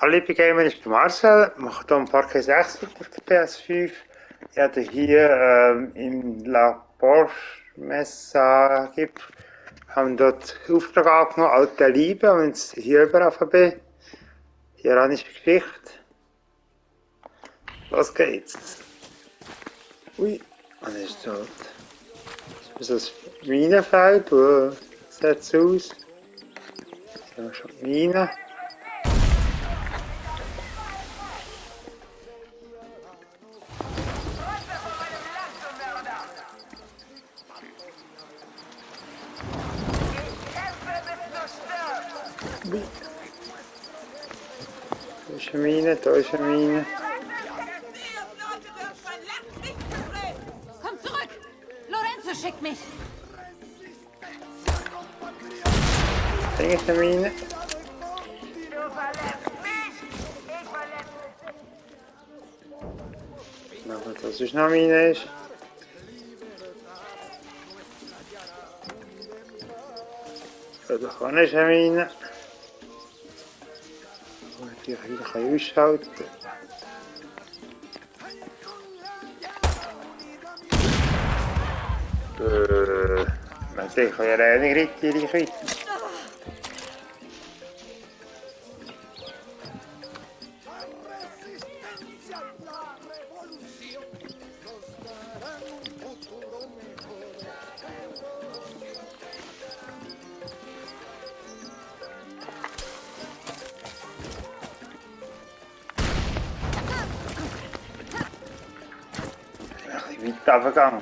Hallo liebe Gamer, ich bin Marcel, mache hier ein paar 6 auf der PS5. Ich hatte hier ähm, im La Porsche Messa gibt, haben dort Auftrag angenommen, alte Liebe, und jetzt hier über bin. Hier habe ich Geschichte. Was geht's? Ui, man ist tot. Das ist ein Minenfeld, sieht es aus? Haben wir schon Minen. Ist eine Mine, da ist eine Mine. Komm zurück! Lorenzo schickt mich! Da ist eine Mine. Aber das ist noch eine Mine. Ist. Da kann ich eine Mine. die 가위바위보 싸울 때 Uh, maar tegen je rijden, Grietje, die Grietje. Runtergegangen.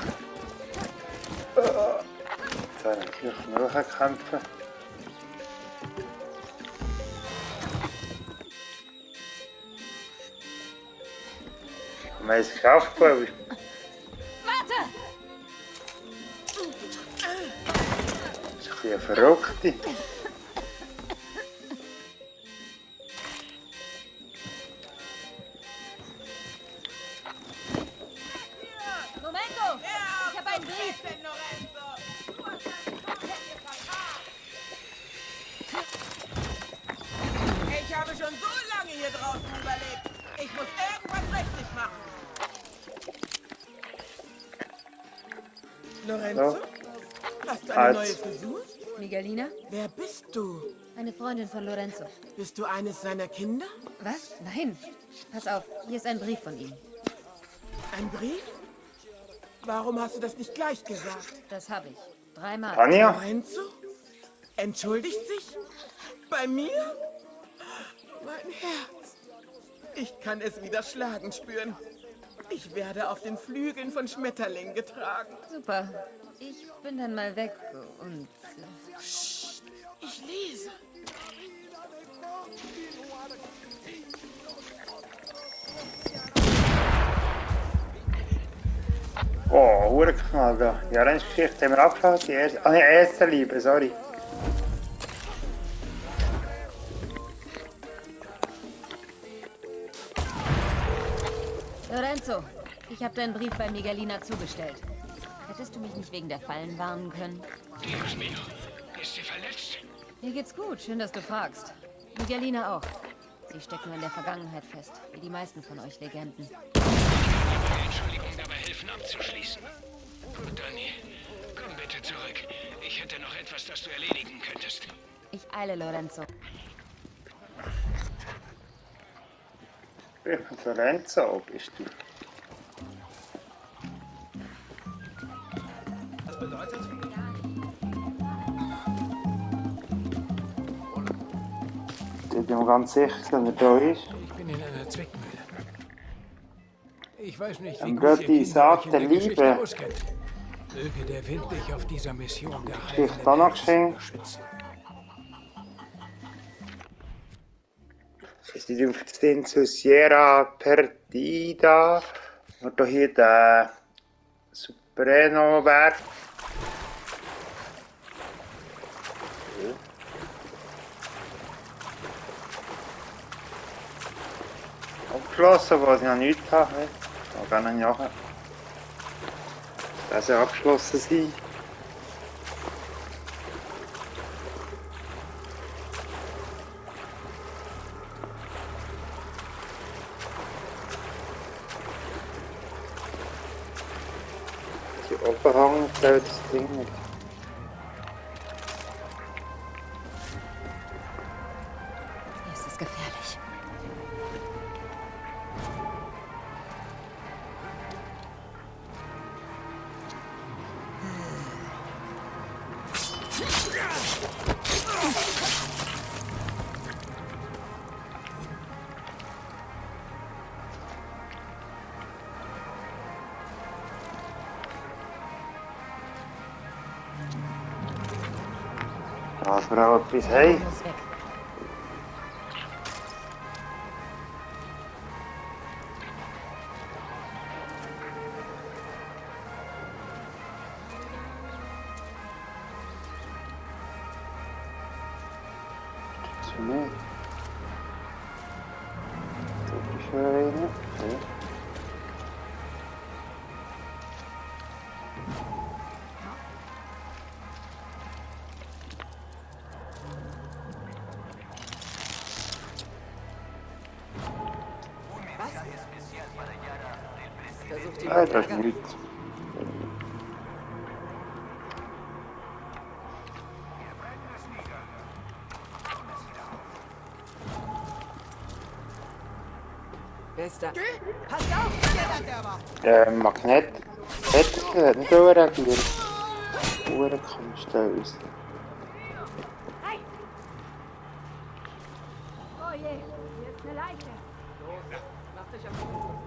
Jetzt habe ich natürlich nachkämpfen. Wir haben es geschafft, glaube ich. Warte! Das ist ein bisschen eine Miguelina? Wer bist du? Eine Freundin von Lorenzo. Bist du eines seiner Kinder? Was? Nein. Pass auf, hier ist ein Brief von ihm. Ein Brief? Warum hast du das nicht gleich gesagt? Das habe ich. Dreimal. Anja? Lorenzo? Entschuldigt sich? Bei mir? Mein Herz. Ich kann es wieder schlagen spüren. Ich werde auf den Flügeln von Schmetterlingen getragen. Super. Ich bin dann mal weg und... äh, Ich lese. Oh, Hurenknall da. Ja, dann ist die Geschichte haben wir abgeschlossen. Die erste, ah, erste Liebe, sorry. Lorenzo, ich habe deinen Brief bei Miguelina zugestellt. Hättest du mich nicht wegen der Fallen warnen können? Dios mio, ist sie verletzt? Mir geht's gut, schön, dass du fragst. Miguelina auch. Sie steckt nur in der Vergangenheit fest, wie die meisten von euch Legenden. Die Entschuldigung dabei helfen abzuschließen. Gut, Danny. Komm bitte zurück. Ich hätte noch etwas, das du erledigen könntest. Ich eile, Lorenzo. Lorenzo, du. Ich bin ganz sicher, dass er da ist. Ich bin in einer Zwickmühle. Ich weiß nicht, wie ihr die Saat der Liebe. Möge der Wind dich auf dieser Mission der geschehen. beschützen. Sie sind zu Sierra Perdida. Und hier der Supremo abgeschlossen, was ich noch nicht habe. Da kann ich nachher. Das er abgeschlossen sein. Die Oberhang zählt das Ding nicht. Ah, vrouwenpies, hé. Hey. Nee. Topjes ist nichts. Bester. Pass auf! Äh, Magnet. Hätte er nicht reagieren. Uhren kommst du aus. Oh je, hier ist eine Leiche.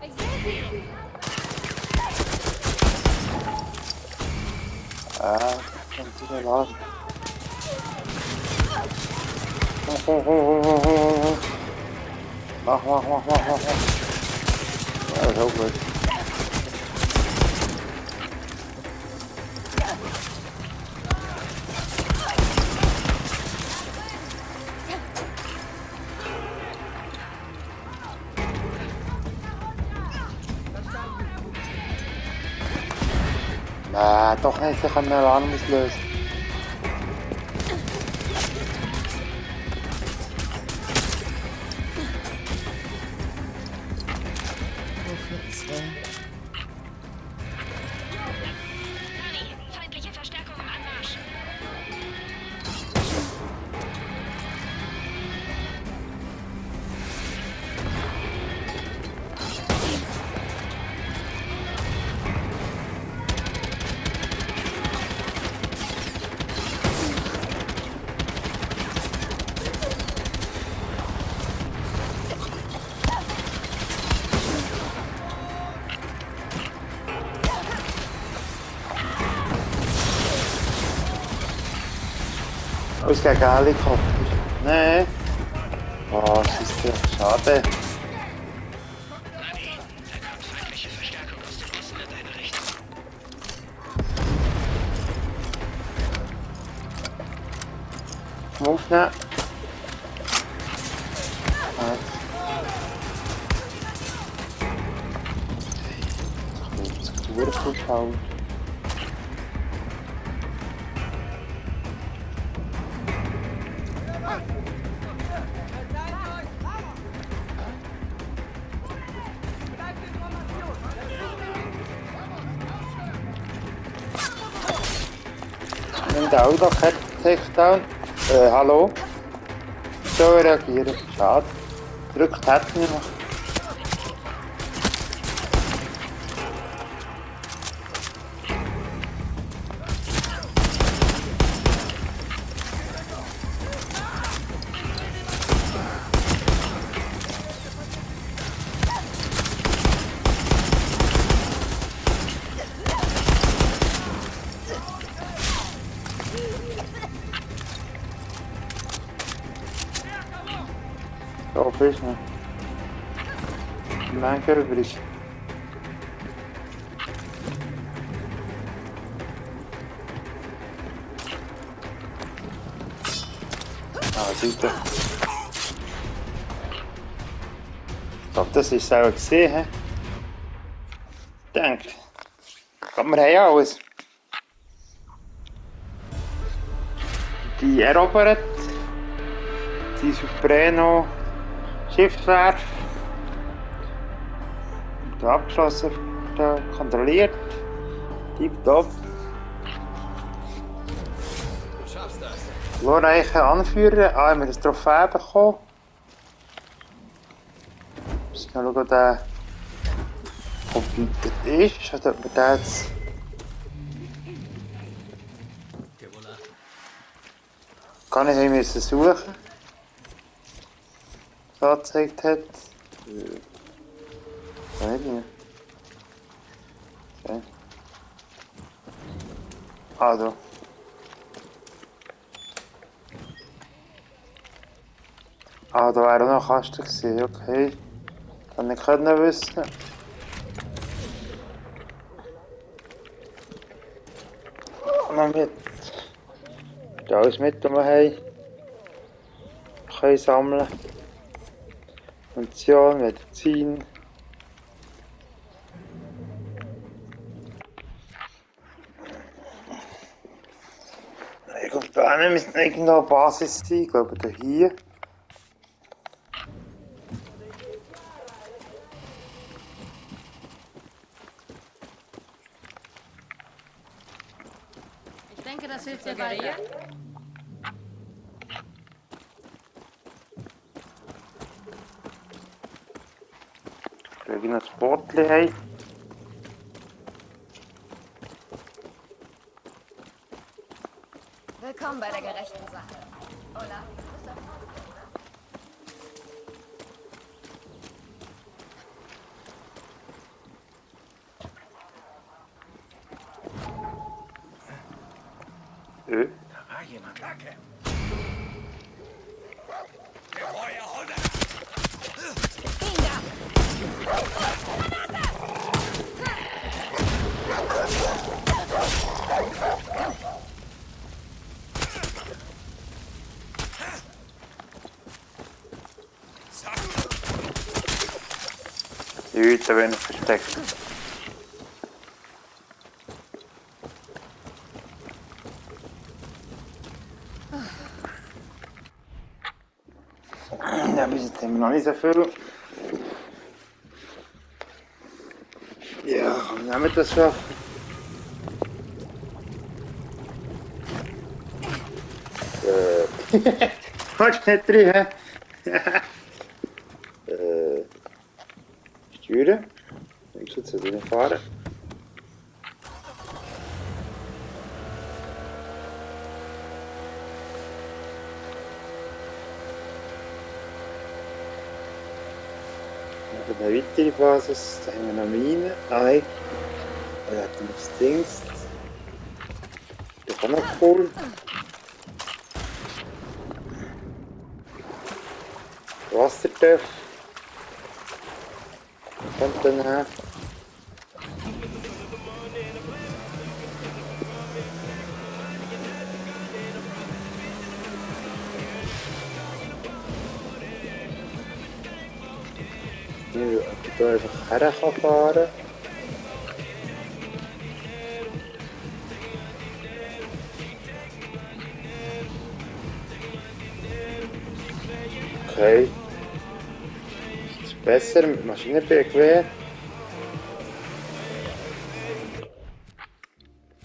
Ich sehe sie! Ah, c'est un petit dommage. Ron, ron, ron, ron, ron, ron, ron. Marre, Maar toch eens gaan eh, naar Arnhem dus. Aus gegen Helikopter. Nee. Oh, das ist ja schade. Nani, da kommt feindliche Verstärkung aus Nimmt auch noch Takedown. Äh, hallo? So reagieren. Schade. Drückt hat mir noch. Opeens Mijn kerfbrief. Ah, nou, ziet er. Dat is iets zou ik zeggen. Dank. Kom maar hij alles. Die Aeroparet. Die supreno. Schiffswerf. Da abgeschlossen, kontrolliert. Tipptopp. Du schaffst das. Glorreiche Anführer. Ah, wir das Trophäe bekommen. Müssen wir schauen, ob der completed ist. Oder ob wir den jetzt... Nicht haben müssen suchen. Wat zegt het? Ik weet niet. Oké. Ah, Auto ah, waren nog hartstikke oké. Dann ik kann nicht nou wissen. Oh, Noch mit. Da alles mit, was wir haben. Können. Munition, Medizin. Ich glaube, da hinten müsste irgendwo eine Basis sein. Ich glaube, da hier. Ich denke, das hilft dir weiter. Botli haben. Willkommen bei der gerechten Sache. Olaf. Ö. Da war jemand. Kacke. Nu te weinig versterkt. Ah, daar bezitten we nog niet zo veel. Ja, met de war. Äh. Heute nicht drie hè? Ich soll jetzt nicht fahren. Noch eine weitere Basis. Da haben wir noch Mine. Nein. Da hat noch das Dings. Ist auch noch cool. Wassertöpf. Nu heb ik er even graag afvaren.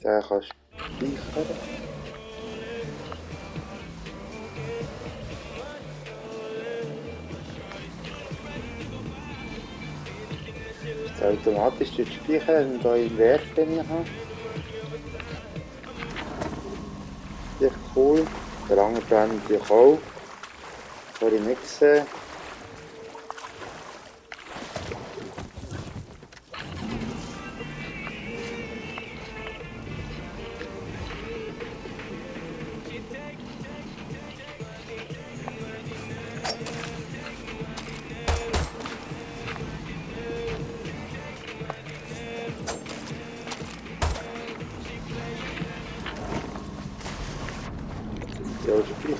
Da kannst du speichern. Das automatisch dort speichern, hier im Werk drin hast. Sehr cool. Der andere Plan natürlich auch. Habe ich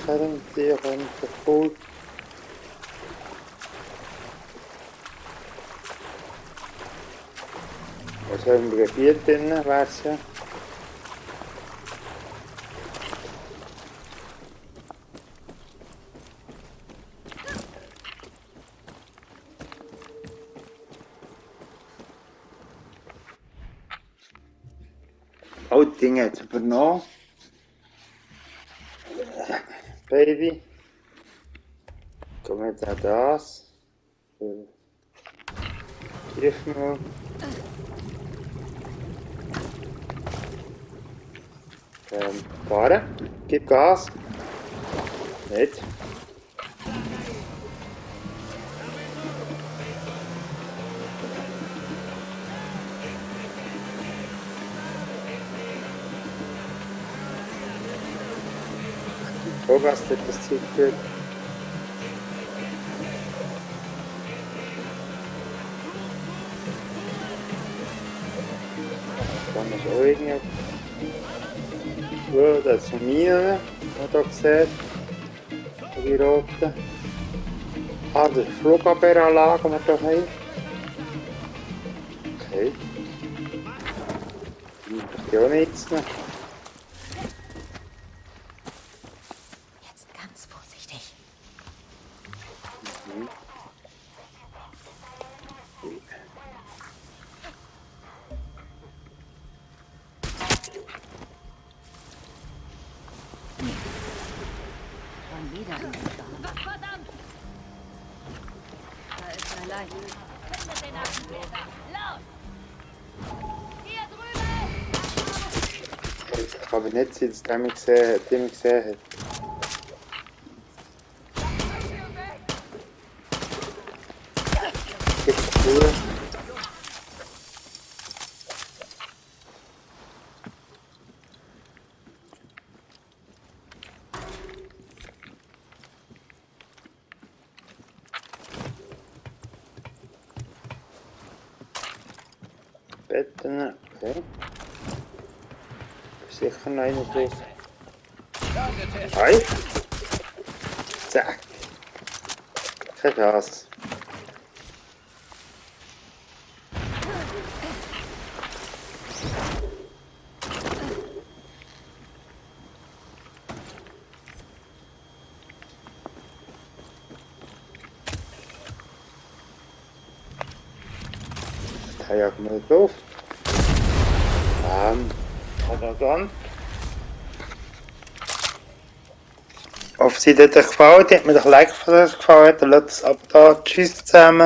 scherm tegen een voet. haben zijn hier rivier binnen waar ze oud dingen. Save. Kommenta das. Hilf mir. Ähm, bora. Gib Gas. Nicht. Vorgaststatistik wird. Vamos Origin World assumir Motok set Virota Ah, de vlog op Flugabwehranlage, die como hier que eu Die Não perdeu nem isso, né? Timing serra, timing serra. Textura. Betten, oké. Okay. Hi. Zack. Da jagen wir drauf. Ähm, oder dann. Auf sie dir gefallen hat, hat mir Like, falls es gefallen hat, dann lasst es ab da. Tschüss zusammen.